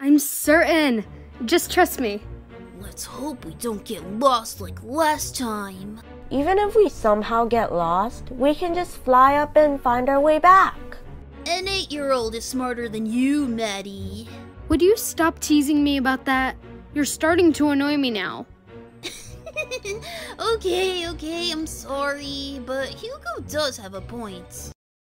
I'm certain. Just trust me. Let's hope we don't get lost like last time. Even if we somehow get lost, we can just fly up and find our way back. An eight year old is smarter than you, Maddie. Would you stop teasing me about that? You're starting to annoy me now. okay, okay, I'm sorry, but Hugo does have a point.